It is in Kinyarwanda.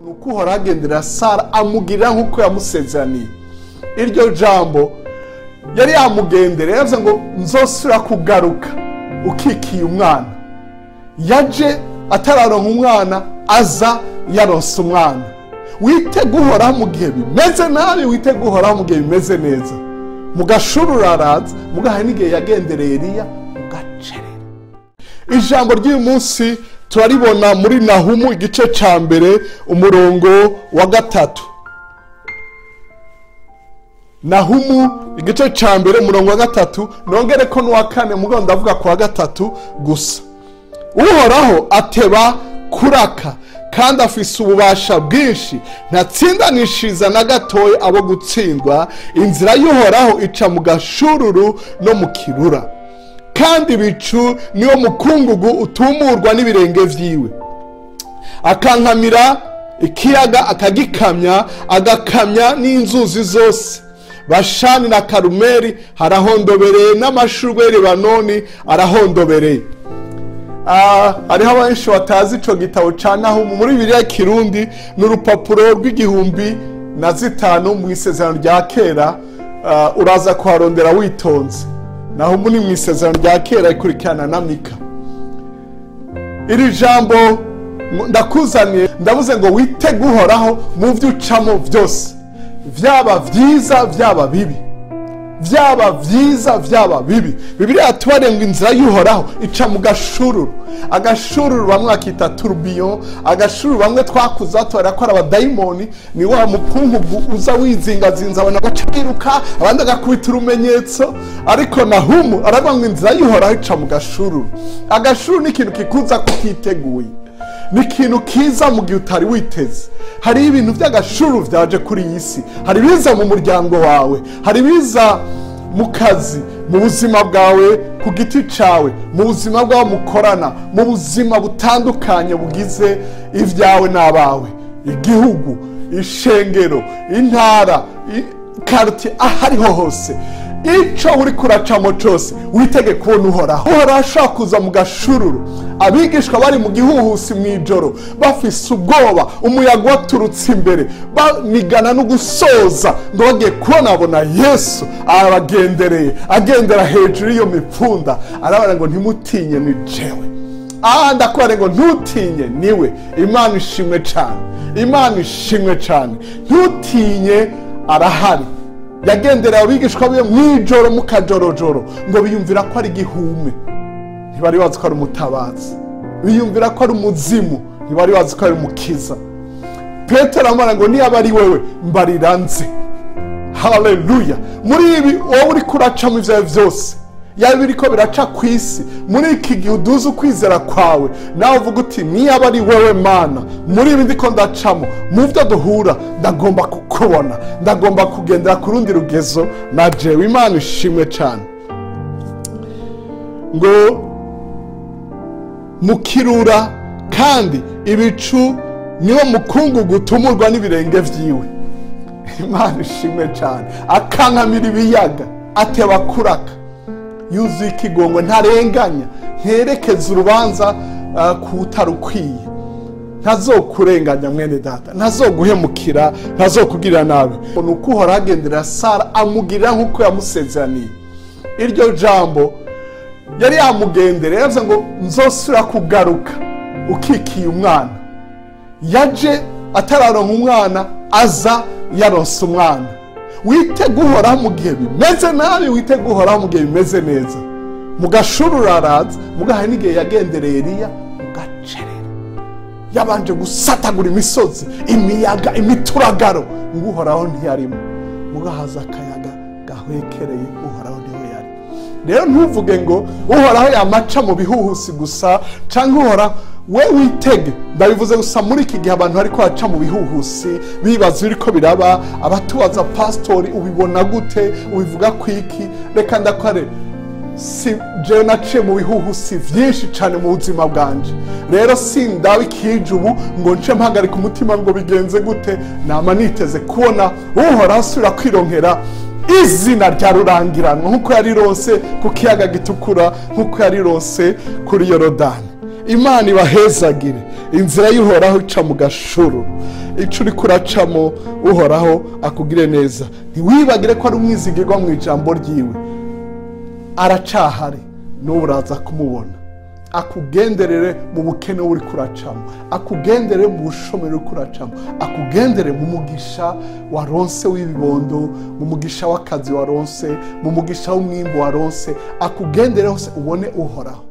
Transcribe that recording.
ni uko uhora agendera sara amugirira nk'uko yamusezeraniye. Iryo jambo yari yamugendereye yavuze ngo nzosura kugaruka ukikiye umwana. Yaje atararonka umwana aza yaronse umwana. Witege uhoraho mu gihe bimeze nabi witege uhoraho mu gihe bimeze neza. Mugashuri uraranza mugaha n'igihe yagendereye eriya mugacerera ijambo ry'uyu munsi turaribona muri nahumu igice cya mbere umurongo wa gatatu. Nahumu igice cya mbere umurongo wa gatatu. Nongere ko n'uwa kane mugo ndavuga ku wa gatatu gusa. Uhoraho ateba kuraka kandi afise ububasha bwinshi. Ntatsindanishiriza na gatoya abo gutsindwa. Inzira y'uhoraho ica mu gashururu no mu kirura. Kandi ibicu niwo mukungugu utumurwa n'ibirenge vyiwe. Akankamira ikiyaga akagikamya agakamya n'inzuzi zose. Bashani na karumeri harahondobereye n'amashurwe y'iribanoni arahondobereye. Hariho abenshi batazi icyo gitabo cya nahumu. Muri biriya kirundi ni urupapuro rw'igihumbi na zitanu mu isezerano rya kera uraza kuharondera witonze. Nahumu ni mu isezerano rya kera ikurikirana na mika. Iri jambo ndakuzaniye ndavuze ngo witege uhoraho mu byo ucamo byose. Byaba byiza byaba bibi. Byaba byiza byaba bibi. Bibiriya tubarenga inzira y'uhoraho ica mu gashururu. Agashururu bamwe bakita turubiyo agashururu bamwe twakuze batubara ko ari abadayimoni. Ni wa mukungugu uza wizingazinza abantu bagaca biruka abandi agakubita urumenyetso. Ariko nahumu aravuga ngo inzira y'uhoraho ica mu gashururu. Agashururu ni ikintu kikuza kutiteguye ni ikintu kiza mu gihe utari witeze. Hariho ibintu by'agashuru byaje kuri iyi si. Hari ibiza mu muryango wawe. Hari ibiza mu kazi mu buzima bwawe ku giti cyawe mu buzima bw'abo mukorana mu buzima butandukanye bugize ibyawe n'abawe. Igihugu ishengero intara karitsiye aho ariho hose. Icyo uri kuracamo cyose witege kubona uhoraho. Uhoraho ashobora kuza mu gashururu. Abigishwa bari mu gihuhusi mu ijoro bafise ubwoba umuyaga waturutse imbere banigana no gusoza ngo bagiye kubonabona yesu. Arabagendereye agendera hejuru y'iyo mipfunda arabona ngo ntimutinye ni jewe. Aha ndakubwira ngo ntutinye ni we imana ishimwe cyane imana ishimwe cyane ntutinye arahari. Yagendereye abigishwa be mu ijoro mu kajorojoro ngo biyumvira ko ari igihume ntibari bazi ko ari umutabazi. Biyumvira ko ari umuzimu ntibari bazi ko ari umukiza. Petero amara ngo niba ari wewe mbarira nze. Haleluya muri ibi wowe uri kuracamo ibyawe byose yaba biri ko biraca ku isi. Muri iki gihe uduze ukwizera kwawe. Nawe uvuga uti niba ari wowe mana. Muri ibi ndiko ndacamo. Mu byo duhura ndagomba kukubona. Ndagomba kugendera ku rundi rugezo. Na jewe imana ishimwe cyane ngo mukirura kandi ibicu niwo mukungugu utumurwa n'ibirenge vyiwe. Imana ishimwe cyane akankamira ibiyaga ateba kuraka. Yuzuye ikigongo ntarenganya. Nterekeza urubanza kutarukwiye. Ntazokurenganya mwene data. Ntazoguhemukira ntazokugirira nabi. Ni uko uhora agendera sara amugirira nk'uko yamusezeraniye. Iryo jambo yari yamugendereye yavuze ngo nzosura kugaruka. Ukikiye umwana. Yaje atararonka umwana aza yaronse umwana. Witege uhoraho mu gihe bimeze nabi witege uhoraho mu gihe bimeze neza. Mugashuri uraranza mugaha n'igihe yagendereye eriya mugacerera. Yabanje gusatagura imisozi imiyaga imituragaro. Ngo uhoraho ntiyarimo. Mugahaza akayaga gahwekereye uhoraho. Rero ntuvuge ngo uhoraho yamaca mu bihuhusi gusa cyangwa uhoraho we witege. Ndabivuze gusa muri iki gihe abantu bari baca mu bihuhusi bibaza ko biraba abatubaza pasitori ubibona gute ubivuga ku iki? Reka ndakore. Si jewe naciye mu bihuhusi byinshi cyane mu buzima bwanje. Rero sindaba ikije ubu ngo nce mpagarika umutima ngo bigenze gute nama niteze kubona uhoraho asubira kwironkera. Izina rya rurangiranwa nk'uko yarirose ku kiyaga gitukura nk'uko yarirose kuri yorodani. Imana ibahezagire inzira y'uhoraho ica mu gashuru. Icyo uri kuracamo uhoraho akugire neza. Ntiwibagire ko ari umwizigirwa mu ijambo ryiwe. Aracahari n'ubu uraza kumubona. Akugenderere mu bukene uri kuracamo. Akugenderere mu bushomeri uri kuracamo. Akugendere mu mugisha waronse w'ibibondo mu mugisha w'akazi waronse mu mugisha w'umwimbo waronse akugendere hose ubone uhoraho.